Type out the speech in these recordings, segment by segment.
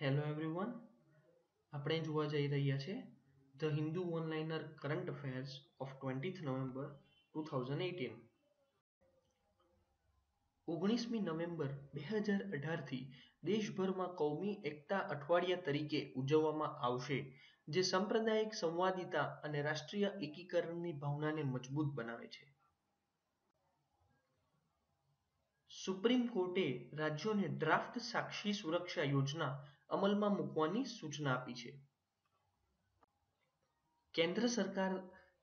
Hello everyone આપણે જોવા જઈ રહ્યા છે the Hindu oneliner current affairs of twentieth November two thousand eighteen ઓગણીસમી નવેમ્બર બે હજાર અઢારથી દેશભરમાં કૌમી એકતા અઠવાડિયા તરીકે ઉજવવામાં આવશે, જે સાંપ્રદાયિક સંવાદિતા અને રાષ્ટ્રીય એકીકરણની ભાવનાને મજબૂત બનાવે છે. સુપ્રીમ કોર્ટે રાજ્યોને ડ્રાફ્ટ સાક્ષી સુરક્ષા યોજના અમલમાં મૂકવાની સૂચના આપી છે. કેન્દ્ર સરકાર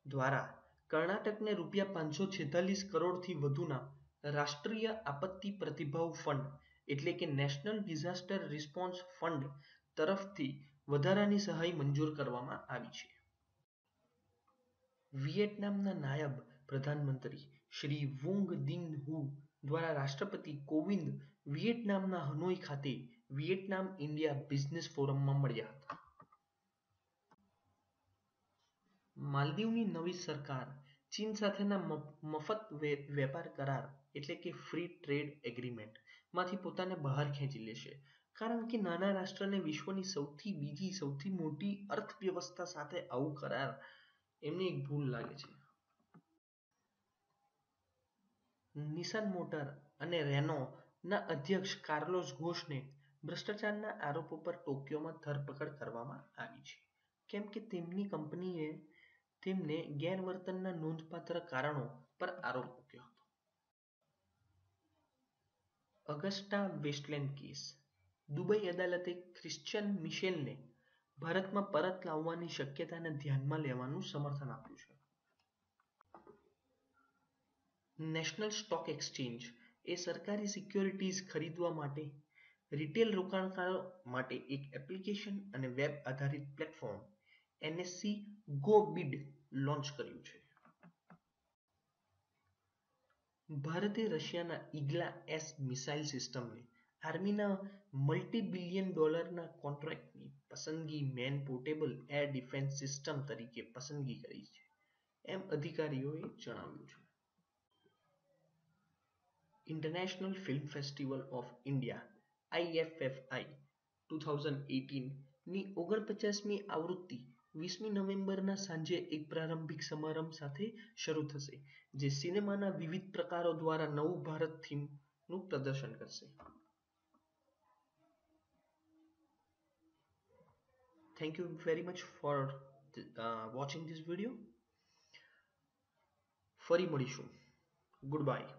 દ્વારા કર્ણાટકને રૂપિયા પાંચસો છેતાલીસ કરોડથી વધુના રાષ્ટ્રીય આપત્તિ પ્રતિભાવ ફંડ, એટલે કે નેશનલ ડિઝાસ્ટર રિસ્પોન્સ ફંડ, તરફથી વધારાની સહાય મંજૂર કરવામાં આવી છે. વિયેટનામના નાયબ પ્રધાનમંત્રી શ્રી વુંગ દિન હુ દ્વારા રાષ્ટ્રપતિ કોવિંદ વિયેટનામના હનોઈ ખાતે વિયેટનામ ઇન્ડિયા બિઝનેસ ફોરમમાં મળ્યા હતા. માલદીવની નવી સરકાર ચીન સાથેના મફત વેપાર કરાર એટલે કે ફ્રી ટ્રેડ એગ્રીમેન્ટમાંથી પોતાને બહાર ખેંચી લેશે. કારણ કે નાના રાષ્ટ્રને વિશ્વની સૌથી બીજી, સૌથી મોટી અર્થવ્યવસ્થા સાથે આવું કરાર એમને એક ભૂલ લાગે છે. નિસાન મોટર અને રેનો ના અધ્યક્ષ કાર્લોસ ઘોષને ભ્રષ્ટાચારના આરોપો પર ટોક્યોમાં ધરપકડ કરવામાં આવી છે. કેમ કે તેમની કંપનીએ તેમને ગેરવર્તનના નોંધપાત્ર કારણો પર આરોપ મૂક્યો હતો. Agusta Westland case. દુબઈ અદાલતે ક્રિશ્ચિયન મિશેલને ભારતમાં પરત લાવવાની શક્યતાને ધ્યાનમાં લેવાનું સમર્થન આપ્યું છે. નેશનલ સ્ટોક એક્સચેન્જ એ સરકારી સિક્યોરિટીઝ ખરીદવા માટે રિટેલ રોકાણકારો માટે એક એપ્લિકેશન અને વેબ આધારિત platform NSC go bid launch કર્યું છે. ભારતે રશિયાના ઇગ્લા એસ મિસાઇલ સિસ્ટમને આર્મીના મલ્ટી બિલિયન ડોલરના કોન્ટ્રાક્ટની પસંદગી man portable air defence system તરીકે પસંદગી કરી છે, એમ અધિકારીઓએ જણાવ્યું છે. International Film Festival of India IFFI two thousand એટીનની ઓગણપચાસમી આવૃત્તિ વીસમી નવેમ્બરના સાંજે એક પ્રારંભિક સમારંભ સાથે શરૂ થશે, જે સિનેમાના વિવિધ પ્રકારો દ્વારા નવું ભારત થીમનું પ્રદર્શન કરશે. Thank you very much for watching this video ફરી મળીશું. Good bye